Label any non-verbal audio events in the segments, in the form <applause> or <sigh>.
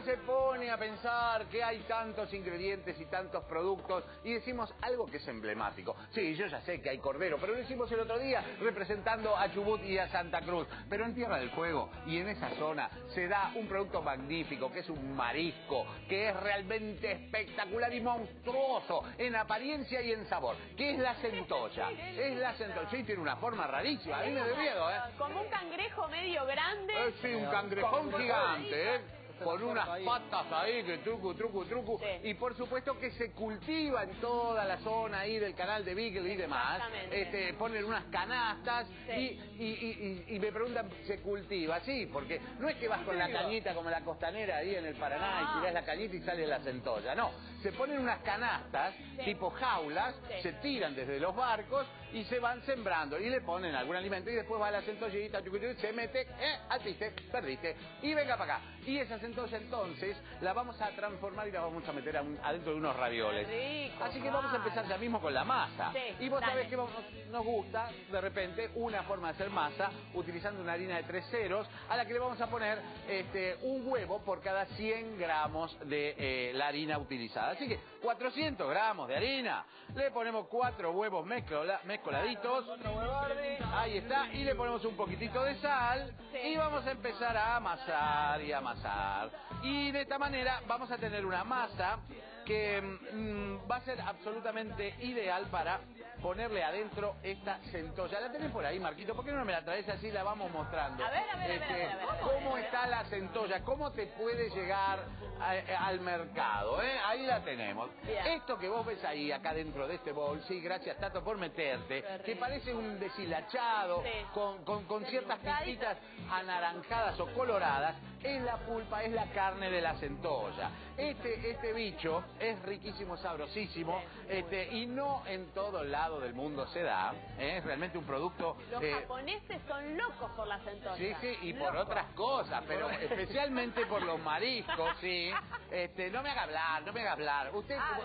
uno se pone a pensar que hay tantos ingredientes y tantos productos y decimos algo que es emblemático. Sí, yo ya sé que hay cordero, pero lo hicimos el otro día representando a Chubut y a Santa Cruz. Pero en Tierra del Fuego y en esa zona se da un producto magnífico, que es un marisco, que es realmente espectacular y monstruoso en apariencia y en sabor, que es la centolla. Es la centolla y tiene una forma rarísima, a mí me da miedo, ¿eh? Como un cangrejo medio grande. Eh, sí, un cangrejón gigante, ¿eh? Con unas patas ahí, que truco, truco, truco. Sí. Y por supuesto que se cultiva en toda la zona ahí del canal de Beagle y demás. Este, ponen unas canastas Sí. y, y- y- y me preguntan, ¿se cultiva? Sí, porque no es que vas con la cañita como la costanera ahí en el Paraná No. y tirás la cañita y sale la centolla. No, se ponen unas canastas tipo jaulas, se tiran desde los barcos y se van sembrando y le ponen algún alimento y después va la centollita, se mete, eh, atiste, perdiste y venga para acá. Y esa centolla entonces la vamos a transformar y la vamos a meter a un- adentro de unos ravioles. Rico, Así que vamos a empezar ya mismo con la masa. Sí, y vos dale. sabés que vamos- nos gusta de repente una forma de hacer masa utilizando una harina de tres ceros a la que le vamos a poner este, un huevo por cada 100 gramos de eh, la harina utilizada. Así que 400 gramos de harina, le ponemos cuatro huevos mezcoladitos. Ahí está, y le ponemos un poquitito de sal y vamos a empezar a amasar y amasar. Y de esta manera vamos a tener una masa que mm, va a ser absolutamente ideal para ponerle adentro esta centolla. ¿La tenés por ahí, Marquito? ¿Por qué no me la traes así? La vamos mostrando. A ver, a ver, a ver, Este, a ver, a ver, a ver. ¿Cómo está la centolla? ¿Cómo te puede llegar a- al mercado? eh? Ahí la tenemos. Bien. Esto que vos ves ahí, acá dentro de este bol, sí, gracias Tato por meterte, Qué que parece un deshilachado, Sí. con, con- con ciertas pintitas anaranjadas o coloradas, es la pulpa, es la carne de la centolla. Este, este bicho es riquísimo, sabrosísimo, este, y no en todo lado del mundo se da, ¿eh? es realmente un producto... Los eh, japoneses son locos por la centolla. Sí, sí, y por otras cosas, pero especialmente por los mariscos, sí. <laughs> Este, no me haga hablar, no me haga hablar. Usted, Ah,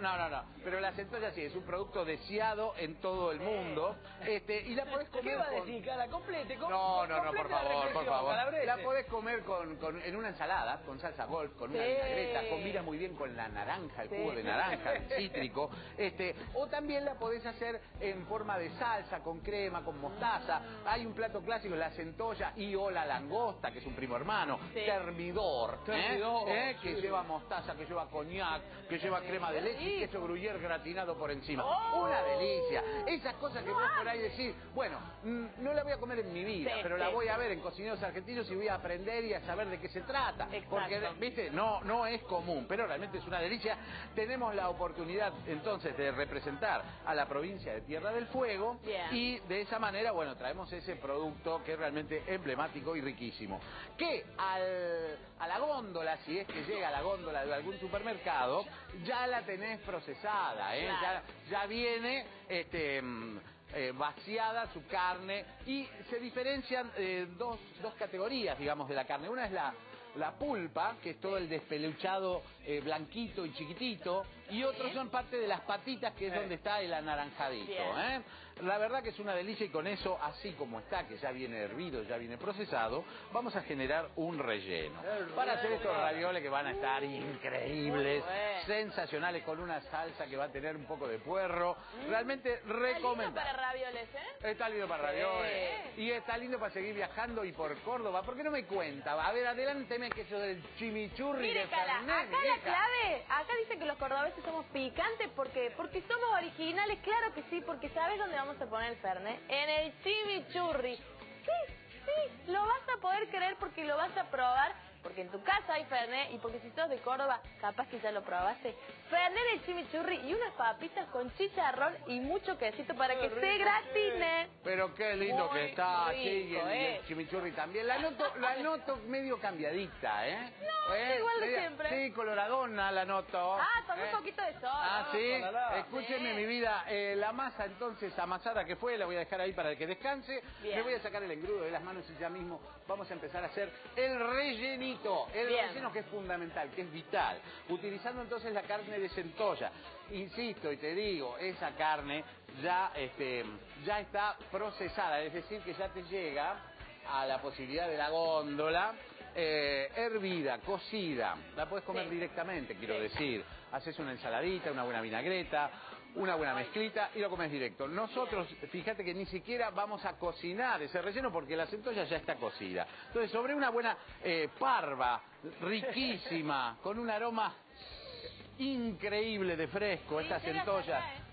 no, no, no. Pero la centolla sí es un producto deseado en todo el mundo. Este, y la <laughs> podés comer ¿Qué va a decir, cara? Complete. com- no, no, no, por favor, por favor. Calabrese. La podés comer con, con- en una ensalada, con salsa golf, con una vinagreta, combina muy bien con la naranja, el Sí. jugo de naranja, el cítrico. Este, o también la podés hacer en forma de salsa, con crema, con mostaza. Hay un plato clásico, la centolla y o la langosta, que es un primo hermano, Sí. termidor, ¿eh? Termidor, ¿Eh? que lleva mostaza, que lleva coñac, que lleva crema de leche y queso gruyere gratinado por encima. Oh. Una delicia. Esas cosas que vos por ahí decís, bueno, mm, no la voy a comer en mi vida, Sí, pero la voy a ver en cocineros argentinos y voy a aprender y a saber de qué se trata. Exacto. Porque, viste, no, no es común, pero realmente es una delicia. Tenemos la oportunidad entonces de representar a la provincia de Tierra del Fuego Bien. y de esa manera, bueno, traemos ese producto que es realmente emblemático y riquísimo. Que al, a la góndola, si es que llega a la góndola de algún supermercado, ya la tenés procesada, ¿eh? Claro. Ya, ya viene este, mm, eh, vaciada su carne y se diferencian eh, dos, dos categorías, digamos, de la carne. Una es la, la pulpa, que es todo el despeluchado eh, blanquito y chiquitito, y otros son parte de las patitas, que es donde está el anaranjadito. ¿eh? La verdad que es una delicia y con eso, así como está, que ya viene hervido, ya viene procesado, vamos a generar un relleno. El Para hacer estos ravioles que van a estar increíbles, sensacionales, con una salsa que va a tener un poco de puerro, realmente Está lindo recomendable. para ravioles, ¿eh? Está lindo para ravioles. Y está lindo para seguir viajando y por Córdoba. ¿Por qué no me cuenta? A ver, adelánteme que eso del chimichurri Mire, de Cala, acá la vieja. clave, acá dice que los cordobeses somos picantes porque porque somos originales, claro que sí, porque ¿sabes dónde vamos a poner el Fernet? En el chimichurri. Sí, sí, lo vas a poder creer porque lo vas a probar, porque en tu casa hay Fernet y porque si sos de Córdoba, capaz que ya lo probaste. Fernet el chimichurri y unas papitas con chicharrón y mucho quesito para Qué que rico, se gratine. Pero qué lindo Muy que está, rico, sí, y el, y el chimichurri también. La noto, la <laughs> noto medio cambiadita, ¿eh? No, ¿Eh? igual de Media- siempre. Sí, coloradona la noto. Ah, con ¿eh? un poquito de sol. Ah, sí. Escúcheme, Sí. mi vida. eh, la masa, entonces, amasada que fue, la voy a dejar ahí para que descanse. Bien. Le voy a sacar el engrudo de las manos y ya mismo vamos a empezar a hacer el rellenito. El Bien. relleno que es fundamental, que es vital. Utilizando entonces la carne de centolla. Insisto y te digo, esa carne ya, este, ya está procesada, es decir, que ya te llega a la posibilidad de la góndola eh, hervida, cocida, la puedes comer Sí. directamente, quiero Sí. decir. Haces una ensaladita, una buena vinagreta, una buena mezclita y lo comes directo. Nosotros, fíjate que ni siquiera vamos a cocinar ese relleno porque la centolla ya está cocida. Entonces, sobre una buena eh, parva, riquísima, <laughs> con un aroma increíble de fresco, esta Sí,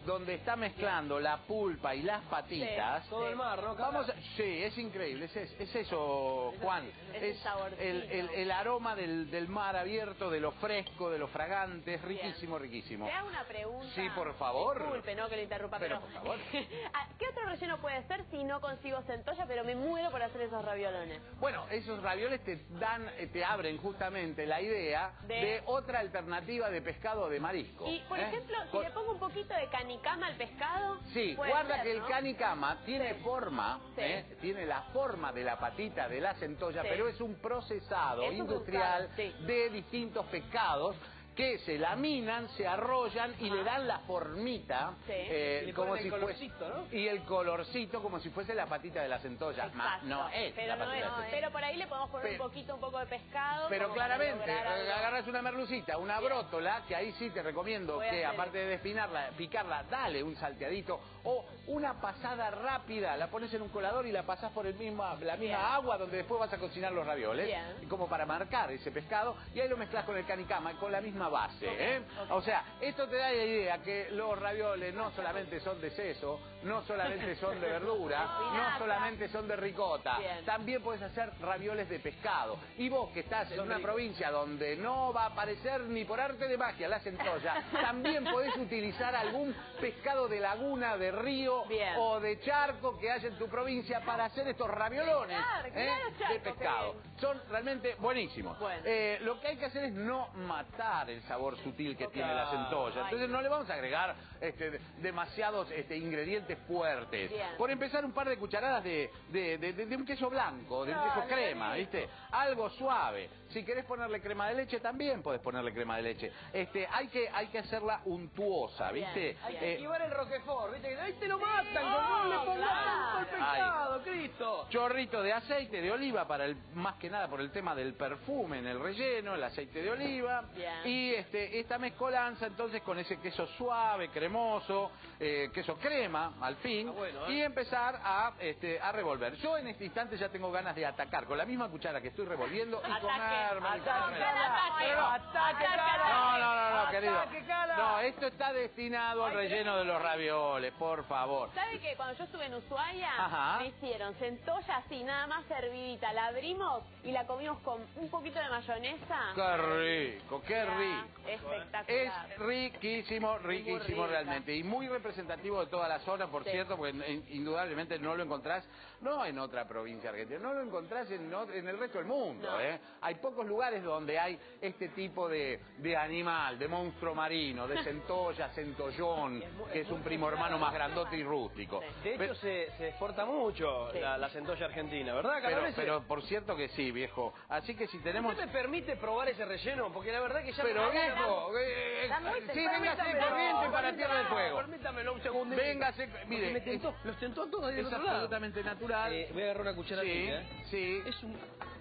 ¿eh? donde está mezclando la pulpa y las patitas. Sí. Todo el mar, ¿no? Vamos a- sí, es increíble, es, es- es eso, Juan. Es el, el- el aroma del, del mar abierto, de lo fresco, de lo fragante, es riquísimo, riquísimo. Te hago una pregunta. Sí, por favor. Disculpe, no que le interrumpa, Pero, pero... por favor. <laughs> Ah, ¿Qué otro relleno puede ser si no consigo centolla, pero me muero por hacer esos raviolones? Bueno, esos ravioles te dan, eh, te abren justamente la idea De- de, otra alternativa de pescado o de marisco. Y, por ¿eh? ejemplo, si Con- le pongo un poquito de canicama al pescado... Sí, guarda ser, que el ¿no? canicama tiene Sí. forma, Sí. ¿eh? tiene la forma de la patita de la centolla, Sí. pero es un procesado Es industrial de distintos pescados que se laminan, se arrollan y Ajá. le dan la formita Sí. eh, Y le como si fuese ¿no? y el colorcito como si fuese la patita de la centolla. Ma- no es pero la no patita es, de la centolla. pero por ahí le podemos poner Pero- un poquito, un poco de pescado. Pero claramente, eh, agarras una merlucita, una brótola, que ahí sí te recomiendo Voy que aparte de despinarla, picarla, dale un salteadito o una pasada rápida, la pones en un colador y la pasás por el misma, la misma Bien. agua donde después vas a cocinar los ravioles, Bien. como para marcar ese pescado, y ahí lo mezclas con el canicama, con la misma base. ¿eh? O sea, esto te da la idea que los ravioles no solamente son de seso, no solamente son de verdura, <laughs> No, solamente son de ricota, Bien. también puedes hacer ravioles de pescado. Y vos que estás en una ricos. provincia donde no va a aparecer ni por arte de magia la centolla, <laughs> también podés utilizar algún pescado de laguna, de río Bien. o de charco que haya en tu provincia para hacer estos raviolones Claro, ¿eh? claro, de pescado. Son realmente buenísimos. Bueno. Eh, lo que hay que hacer es no matar el sabor sutil que tiene la centolla. Entonces no le vamos a agregar este, de- demasiados este, ingredientes fuertes. Bien. Por empezar, un par de cucharadas de, de- de- un queso blanco, de un queso crema. ¿viste? Algo suave. Si querés ponerle crema de leche, también podés ponerle crema de leche. Este, hay que, hay que hacerla untuosa, ¿viste? Bien, Hay bien. que Eh, esquivar el Roquefort, ¿viste? Ahí te lo matan, no, no, no le pongas claro. tanto el pescado, Cristo. chorrito de aceite de oliva para el más que nada por el tema del perfume en el relleno, el aceite de oliva Bien. y este esta mezcolanza entonces con ese queso suave, cremoso, eh, queso crema al fin Ah, bueno, ¿eh? y empezar a este a revolver. Yo en este instante ya tengo ganas de atacar con la misma cuchara que estoy revolviendo y comerme y ataque, no, ataque, no, no, no, querido. No, esto está destinado al relleno de los ravioles, por favor. ¿Sabe que cuando yo estuve en Ushuaia Ajá. me hicieron centolla así, nada más servidita? La abrimos y la comimos con un poquito de mayonesa. Qué rico, qué rico. Espectacular. Es riquísimo, riquísimo realmente. Y muy representativo de toda la zona, por Sí. cierto, porque in- indudablemente no lo encontrás, no en otra provincia argentina, no lo encontrás en, en el resto del mundo. No. ¿eh? Hay pocos lugares donde hay este tipo de, de animal, de monstruo marino, de <laughs> centolla, centollón, Es muy- que es es un primo hermano más grandote y rústico. Sí. De hecho, Pero- se, se exporta mucho Sí. la, la centolla argentina, ¿verdad, pero, por cierto que sí, viejo. Así que si tenemos... ¿Usted me permite probar ese relleno? Porque la verdad que ya... Pero me- viejo, eh, sí, véngase corriente para Tierra del Fuego. Permítamelo un segundo. Véngase, mire, me tentó, es- los tentó todos Es absolutamente natural. Eh, voy a agarrar una cuchara sí, ¿eh? sí. Es un...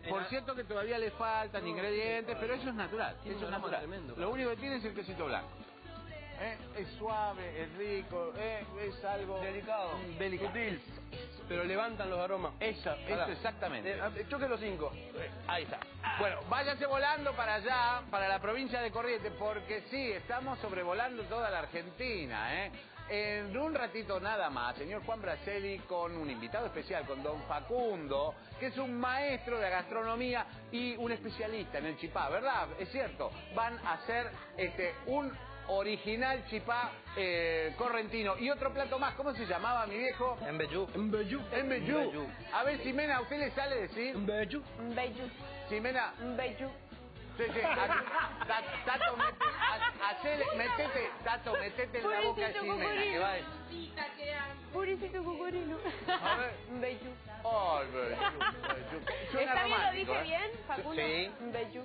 Por cierto que todavía le faltan No, ingredientes, no, pero eso es natural. tiene Eso es natural. tremendo. Lo único que tiene es el quesito blanco. ¿Eh? Es suave, es rico, eh, es algo Delicado. mm, delicado. Sutil. Pero levantan los aromas. Eso, eso exactamente. Eh, choque los cinco. Ahí está. Bueno, váyase volando para allá, para la provincia de Corrientes, porque sí, estamos sobrevolando toda la Argentina, ¿eh? En un ratito nada más, señor Juan Braceli con un invitado especial, con don Facundo, que es un maestro de gastronomía y un especialista en el chipá, ¿verdad? Es cierto, van a hacer este, un original chipá eh, correntino. Y otro plato más, ¿cómo se llamaba mi viejo? Embellú. Embellú. Embellú. A ver, Ximena, ¿a usted le sale decir? Embellú. Un bellú, Ximena, un bellú. Sí, sí, <laughs> Tato, mete, a- hacele, metete, Tato, metete en la boca a Ximena, que va a decir. Pobrecito cucurino. A ver. Ay, ¿Está bien? ¿Lo dije ¿eh? bien, Facundo? Sí. Un bellú.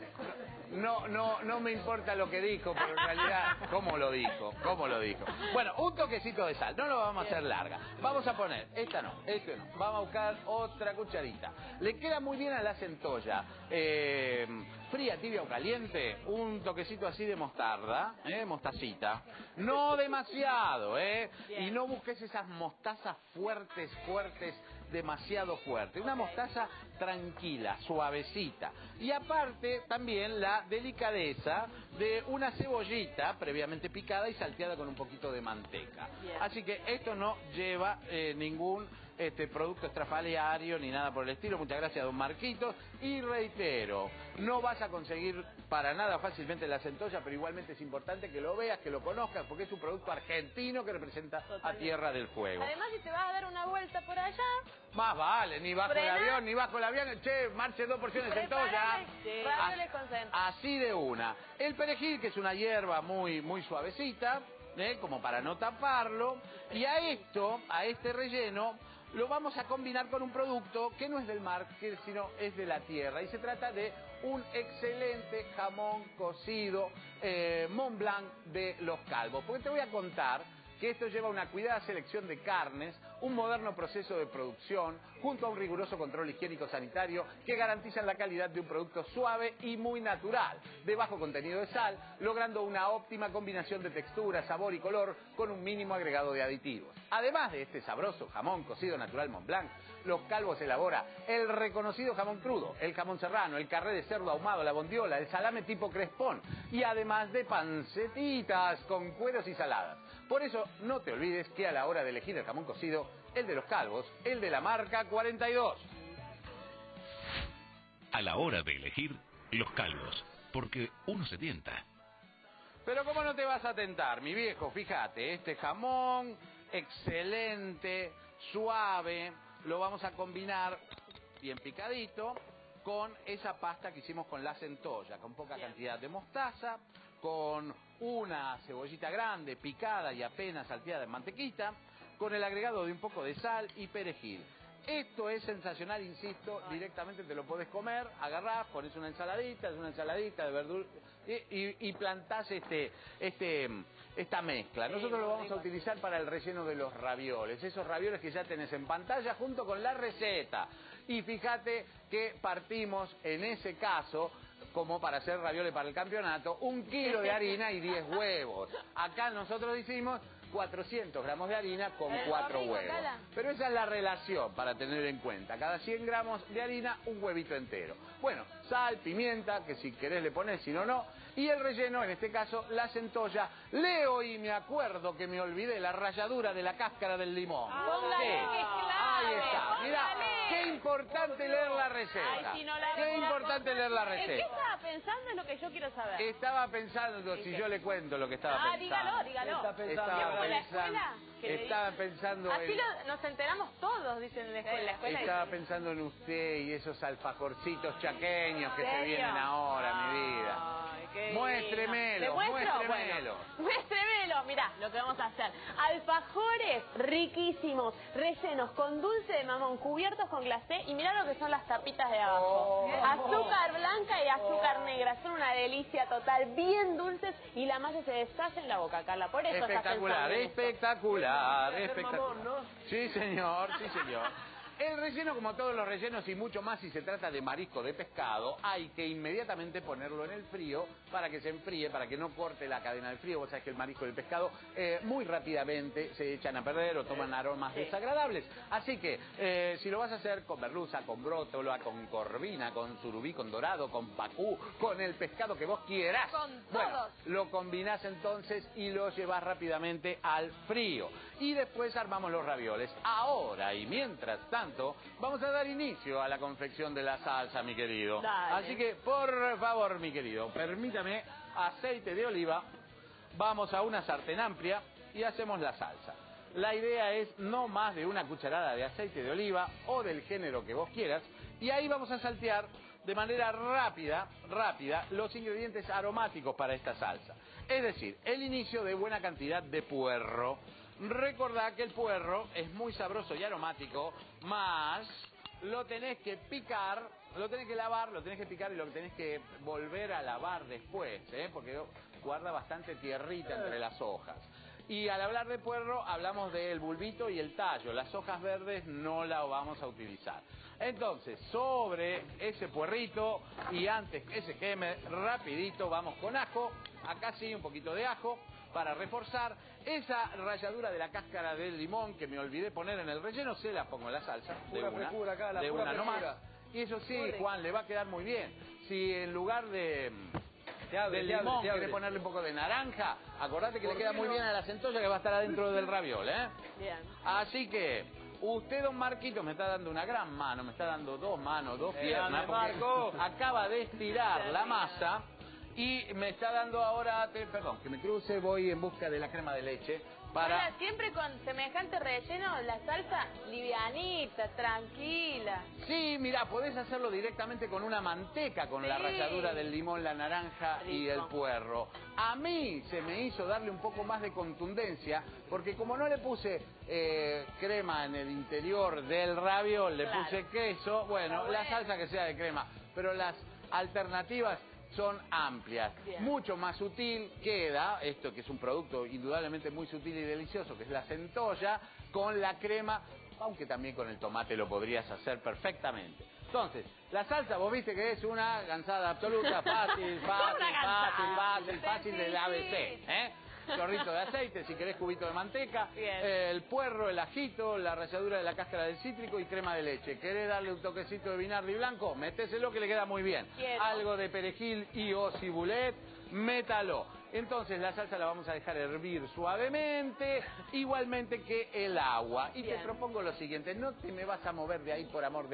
no, no, no me importa lo que dijo, pero en realidad, ¿cómo lo dijo? ¿Cómo lo dijo? Bueno, un toquecito de sal, no lo vamos a hacer larga. Vamos a poner, esta no, este no. Vamos a buscar otra cucharita. Le queda muy bien a la centolla. Eh, fría, tibia o caliente, un toquecito así de mostarda, ¿eh? mostacita. No demasiado, ¿eh? Y no busques esas mostazas fuertes, fuertes, demasiado fuertes. Una mostaza tranquila, suavecita. Y aparte, también la delicadeza de una cebollita previamente picada y salteada con un poquito de manteca. Así que esto no lleva eh, ningún este producto estrafalario ni nada por el estilo. Muchas gracias, don Marquitos. Y reitero, no vas a conseguir para nada fácilmente la centolla, pero igualmente es importante que lo veas, que lo conozcas, porque es un producto argentino que representa a. Tierra del Fuego. Además, si te vas a dar una vuelta por allá, Más vale, ni bajo Frena. el avión, ni bajo el avión. Che, marche dos porciones de centolla. Así de una. El perejil, que es una hierba muy, muy suavecita, ¿eh? como para no taparlo. Y a esto, a este relleno, lo vamos a combinar con un producto que no es del mar, sino es de la tierra. Y se trata de un excelente jamón cocido eh, Mont Blanc de los Calvos. Porque te voy a contar que esto lleva una cuidada selección de carnes, un moderno proceso de producción, junto a un riguroso control higiénico-sanitario que garantizan la calidad de un producto suave y muy natural, de bajo contenido de sal, logrando una óptima combinación de textura, sabor y color con un mínimo agregado de aditivos. Además de este sabroso jamón cocido natural Mont Blanc, Los Calvos elabora el reconocido jamón crudo, el jamón serrano, el carré de cerdo ahumado, la bondiola, el salame tipo crespón y además de pancetitas con cueros y saladas. Por eso no te olvides que a la hora de elegir el jamón cocido, el de los calvos, el de la marca 42. A la hora de elegir, los calvos, porque uno se tienta. Pero ¿cómo no te vas a tentar, mi viejo? Fíjate, este jamón excelente, suave, lo vamos a combinar bien picadito con esa pasta que hicimos con la centolla, con poca Bien. cantidad de mostaza, con una cebollita grande picada y apenas salteada en mantequita, con el agregado de un poco de sal y perejil. Esto es sensacional, insisto, directamente te lo podés comer, agarrás, pones una ensaladita, es una ensaladita de verdura y, y, y plantás este, este, esta mezcla. Nosotros lo vamos a utilizar para el relleno de los ravioles, esos ravioles que ya tenés en pantalla junto con la receta. Y fíjate que partimos en ese caso como para hacer ravioles para el campeonato, un kilo de harina y 10 huevos. Acá nosotros hicimos 400 gramos de harina con El 4 domingo, huevos. Pero esa es la relación para tener en cuenta. Cada 100 gramos de harina, un huevito entero. Bueno, sal, pimienta, que si querés le pones, si no, no. Y el relleno, en este caso, la centolla. Leo y me acuerdo que me olvidé la ralladura de la cáscara del limón. Es clave, Ahí está. Mirá, póngale. qué importante leer la receta. Ay, si no la qué importante leer la ¿En qué receta. estaba pensando? Es lo que yo quiero saber. Estaba pensando, si yo le cuento lo que estaba ah, pensando. dígalo, dígalo. Está pensando. Estaba ¿Como la pensando, escuela? Estaba pensando Así en... lo- nos enteramos todos, dicen en la escuela. La escuela Estaba dicen. pensando en usted y esos alfajorcitos chaqueños que ¿En se vienen ahora, mi vida. Qué Muéstremelo, muéstremelo. Bueno, muéstremelo. Mirá lo que vamos a hacer. Alfajores riquísimos, rellenos con dulce de mamón, cubiertos con glacé y mirá lo que son las tapitas de abajo. Oh. azúcar blanca y azúcar negra. Son una delicia total, bien dulces y la masa se deshace en la boca, Carla. Por eso estás Espectacular, espectacular, espectacular. mamón, ¿no? Sí, señor, sí, señor. El relleno, como todos los rellenos y mucho más si se trata de marisco de pescado, hay que inmediatamente ponerlo en el frío para que se enfríe, para que no corte la cadena del frío. Vos sabés que el marisco y el pescado eh, muy rápidamente se echan a perder o toman aromas desagradables. Así que eh, si lo vas a hacer con merluza, con brótola, con corvina, con surubí, con dorado, con pacú, con el pescado que vos quieras. Con Bueno, todos. lo combinás entonces y lo llevas rápidamente al frío. Y después armamos los ravioles. Ahora y mientras tanto, vamos a dar inicio a la confección de la salsa, mi querido. Dale. Así que, por favor, mi querido, permítame aceite de oliva. Vamos a una sartén amplia y hacemos la salsa. La idea es no más de una cucharada de aceite de oliva o del género que vos quieras. Y ahí vamos a saltear de manera rápida, rápida, los ingredientes aromáticos para esta salsa. Es decir, el inicio de buena cantidad de puerro. Recordá que el puerro es muy sabroso y aromático, más lo tenés que picar lo tenés que lavar, lo tenés que picar y lo tenés que volver a lavar después, ¿eh? porque guarda bastante tierrita entre las hojas. Y al hablar de puerro, hablamos del bulbito y el tallo. Las hojas verdes no las vamos a utilizar. Entonces, sobre ese puerrito y antes que se queme rapidito, vamos con ajo. Acá sí, un poquito de ajo para reforzar. Esa ralladura de la cáscara del limón que me olvidé poner en el relleno, se la pongo en la salsa. De una, frescura acá, la de pura una nomás. Y eso sí. Juan, le va a quedar muy bien. Si en lugar de del limón querés ponerle un poco de naranja, acordate que le ¿Por queda muy no? bien a la centolla que va a estar adentro del raviol, ¿eh? Bien. Así que usted, don Marquito, me está dando una gran mano, me está dando dos manos, dos Eh, piernas, porque Marco. acaba de estirar la masa y me está dando ahora, te- perdón, que me cruce, voy en busca de la crema de leche para... Siempre con semejante relleno, la salsa livianita, tranquila. Sí, mira, podés hacerlo directamente con una manteca, con la ralladura del limón, la naranja y el puerro. A mí se me hizo darle un poco más de contundencia, porque como no le puse eh, crema en el interior del raviol, le Claro. puse queso, bueno, la salsa que sea de crema, pero las alternativas son amplias. Bien. Mucho más sutil queda, esto que es un producto indudablemente muy sutil y delicioso, que es la centolla, con la crema, aunque también con el tomate lo podrías hacer perfectamente. Entonces, la salsa, vos viste que es una gansada absoluta, fácil, <laughs> fácil, gansada. fácil, fácil, fácil del ABC. ¿eh? Chorrito de aceite, si querés cubito de manteca, eh, el puerro, el ajito, la ralladura de la cáscara del cítrico y crema de leche. ¿Querés darle un toquecito de vinagre blanco? Méteselo que le queda muy bien. Quiero. Algo de perejil y o cibulet, métalo. Entonces la salsa la vamos a dejar hervir suavemente, igualmente que el agua. Y te propongo lo siguiente, no te me vas a mover de ahí por amor de